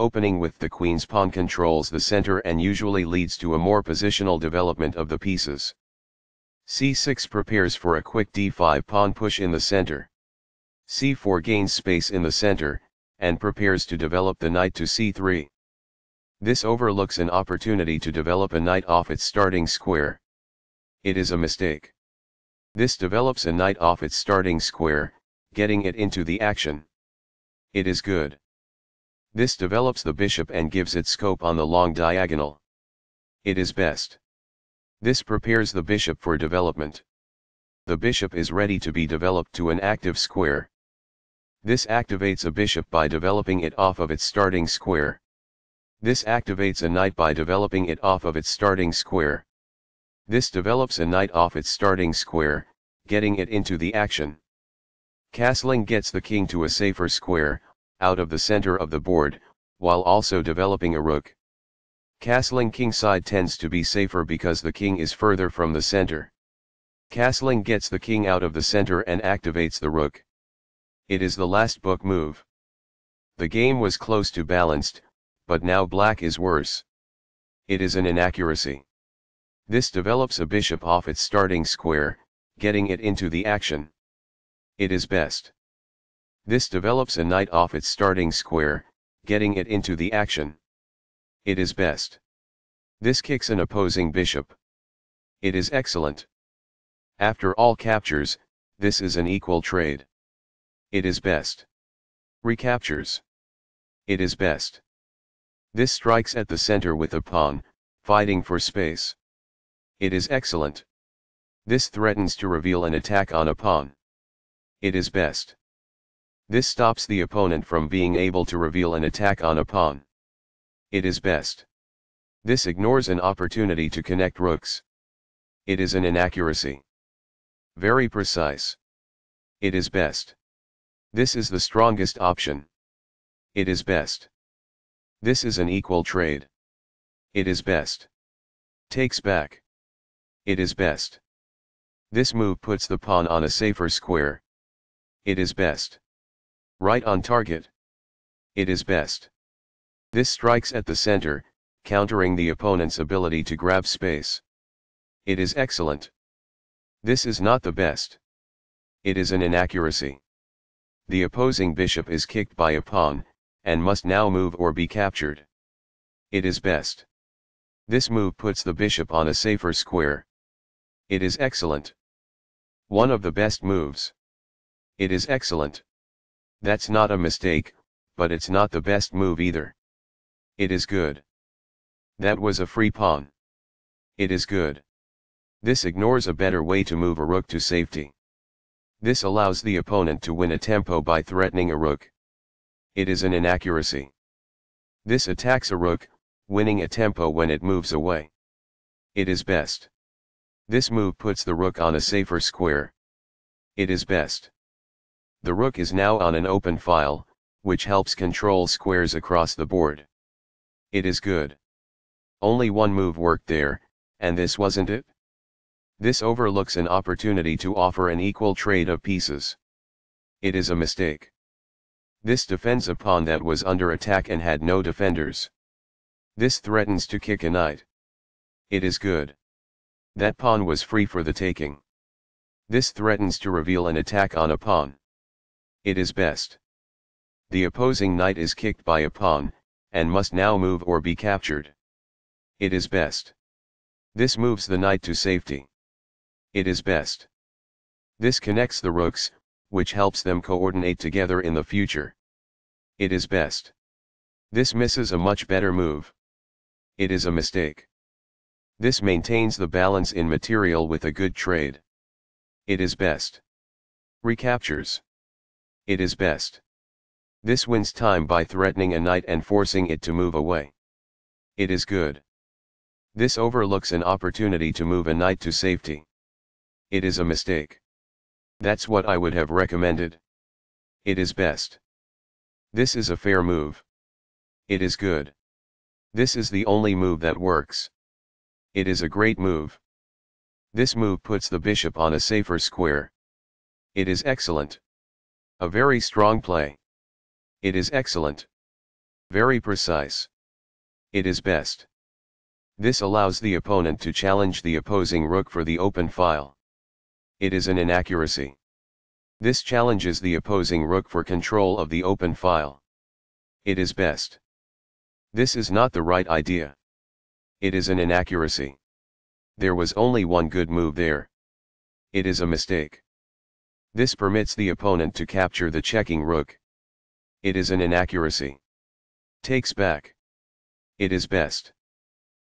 opening with the queen's pawn controls the center and usually leads to a more positional development of the pieces. c6 prepares for a quick d5 pawn push in the center. c4 gains space in the center, and prepares to develop the knight to c3. This overlooks an opportunity to develop a knight off its starting square. It is a mistake. This develops a knight off its starting square, getting it into the action. It is good. This develops the bishop and gives it scope on the long diagonal. It is best. This prepares the bishop for development. The bishop is ready to be developed to an active square. This activates a bishop by developing it off of its starting square. This activates a knight by developing it off of its starting square. This develops a knight off its starting square, getting it into the action. Castling gets the king to a safer square, out of the center of the board, while also developing a rook. Castling kingside tends to be safer because the king is further from the center. Castling gets the king out of the center and activates the rook. It is the last book move. The game was close to balanced, but now black is worse. It is an inaccuracy. This develops a bishop off its starting square, getting it into the action. It is best. This develops a knight off its starting square, getting it into the action. It is best. This kicks an opposing bishop. It is excellent. After all captures, this is an equal trade. It is best. Recaptures. It is best. This strikes at the center with a pawn, fighting for space. It is excellent. This threatens to reveal an attack on a pawn. It is best. This stops the opponent from being able to reveal an attack on a pawn. It is best. This ignores an opportunity to connect rooks. It is an inaccuracy. Very precise. It is best. This is the strongest option. It is best. This is an equal trade. It is best. Takes back. It is best. This move puts the pawn on a safer square. It is best. Right on target. It is best. This strikes at the center, countering the opponent's ability to grab space. It is excellent. This is not the best. It is an inaccuracy. The opposing bishop is kicked by a pawn, and must now move or be captured. It is best. This move puts the bishop on a safer square. It is excellent. One of the best moves. It is excellent. That's not a mistake, but it's not the best move either. It is good. That was a free pawn. It is good. This ignores a better way to move a rook to safety. This allows the opponent to win a tempo by threatening a rook. It is an inaccuracy. This attacks a rook, winning a tempo when it moves away. It is best. This move puts the rook on a safer square. It is best. The rook is now on an open file, which helps control squares across the board. It is good. Only one move worked there, and this wasn't it? This overlooks an opportunity to offer an equal trade of pieces. It is a mistake. This defends a pawn that was under attack and had no defenders. This threatens to kick a knight. It is good. That pawn was free for the taking. This threatens to reveal an attack on a pawn. It is best. The opposing knight is kicked by a pawn, and must now move or be captured. It is best. This moves the knight to safety. It is best. This connects the rooks, which helps them coordinate together in the future. It is best. This misses a much better move. It is a mistake. This maintains the balance in material with a good trade. It is best. Recaptures. It is best. This wins time by threatening a knight and forcing it to move away. It is good. This overlooks an opportunity to move a knight to safety. It is a mistake. That's what I would have recommended. It is best. This is a fair move. It is good. This is the only move that works. It is a great move. This move puts the bishop on a safer square. It is excellent. A very strong play. It is excellent. Very precise. It is best. This allows the opponent to challenge the opposing rook for the open file. It is an inaccuracy. This challenges the opposing rook for control of the open file. It is best. This is not the right idea. It is an inaccuracy. There was only one good move there. It is a mistake. This permits the opponent to capture the checking rook. It is an inaccuracy. Takes back. It is best.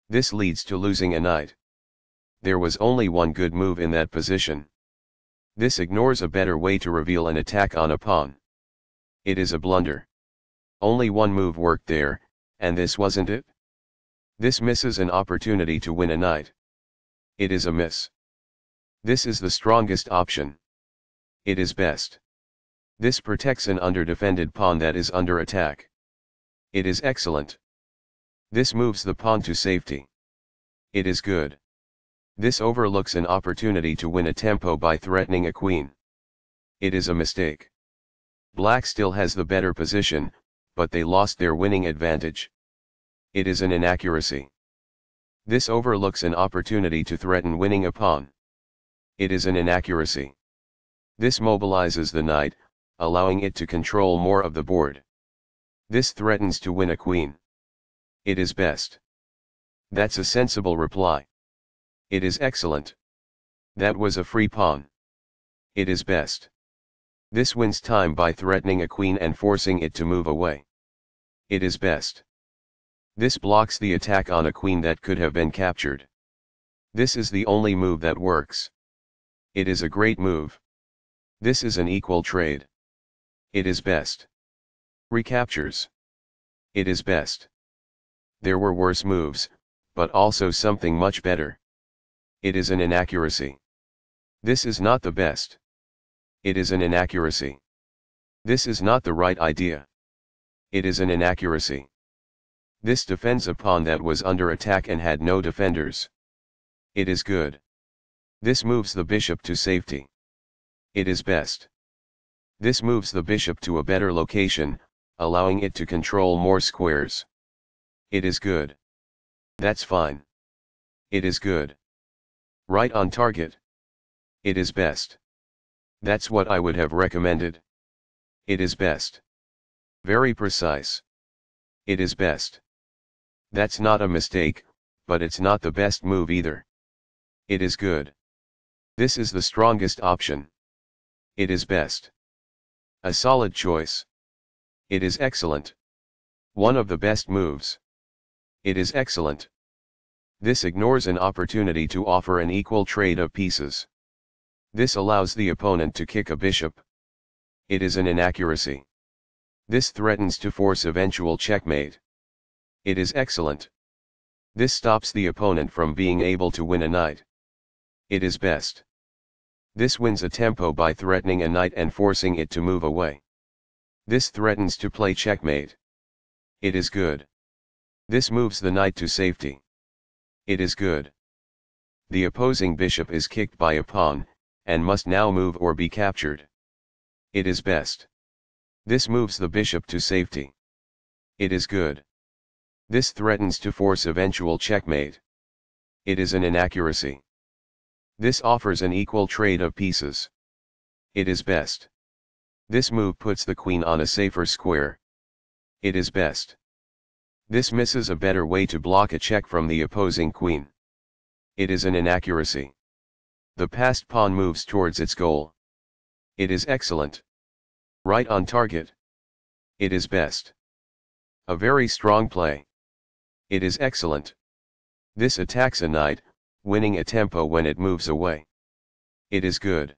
This leads to losing a knight. There was only one good move in that position. This ignores a better way to reveal an attack on a pawn. It is a blunder. Only one move worked there, and this wasn't it? This misses an opportunity to win a knight. It is a miss. This is the strongest option. It is best. This protects an underdefended pawn that is under attack. It is excellent. This moves the pawn to safety. It is good. This overlooks an opportunity to win a tempo by threatening a queen. It is a mistake. Black still has the better position, but they lost their winning advantage. It is an inaccuracy. This overlooks an opportunity to threaten winning a pawn. It is an inaccuracy. This mobilizes the knight, allowing it to control more of the board. This threatens to win a queen. It is best. That's a sensible reply. It is excellent. That was a free pawn. It is best. This wins time by threatening a queen and forcing it to move away. It is best. This blocks the attack on a queen that could have been captured. This is the only move that works. It is a great move. This is an equal trade. It is best. Recaptures. It is best. There were worse moves, but also something much better. It is an inaccuracy. This is not the best. It is an inaccuracy. This is not the right idea. It is an inaccuracy. This defends a pawn that was under attack and had no defenders. It is good. This moves the bishop to safety. It is best. This moves the bishop to a better location, allowing it to control more squares. It is good. That's fine. It is good. Right on target. It is best. That's what I would have recommended. It is best. Very precise. It is best. That's not a mistake, but it's not the best move either. It is good. This is the strongest option. It is best. A solid choice. It is excellent. One of the best moves. It is excellent. This ignores an opportunity to offer an equal trade of pieces. This allows the opponent to kick a bishop. It is an inaccuracy. This threatens to force eventual checkmate. It is excellent. This stops the opponent from being able to win a knight. It is best. This wins a tempo by threatening a knight and forcing it to move away. This threatens to play checkmate. It is good. This moves the knight to safety. It is good. The opposing bishop is kicked by a pawn, and must now move or be captured. It is best. This moves the bishop to safety. It is good. This threatens to force eventual checkmate. It is an inaccuracy. This offers an equal trade of pieces. It is best. This move puts the queen on a safer square. It is best. This misses a better way to block a check from the opposing queen. It is an inaccuracy. The passed pawn moves towards its goal. It is excellent. Right on target. It is best. A very strong play. It is excellent. This attacks a knight, winning a tempo when it moves away. It is good.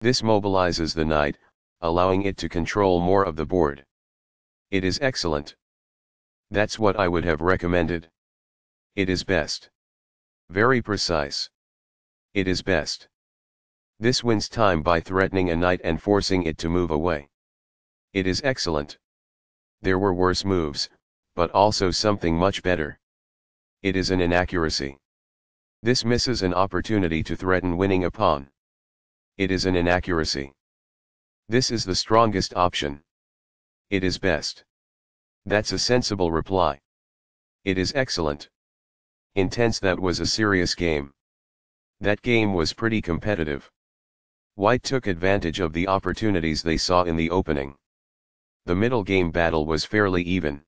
This mobilizes the knight, allowing it to control more of the board. It is excellent. That's what I would have recommended. It is best. Very precise. It is best. This wins time by threatening a knight and forcing it to move away. It is excellent. There were worse moves, but also something much better. It is an inaccuracy. This misses an opportunity to threaten winning a pawn. It is an inaccuracy. This is the strongest option. It is best. That's a sensible reply. It is excellent. Intense that was a serious game. That game was pretty competitive. White took advantage of the opportunities they saw in the opening. The middle game battle was fairly even.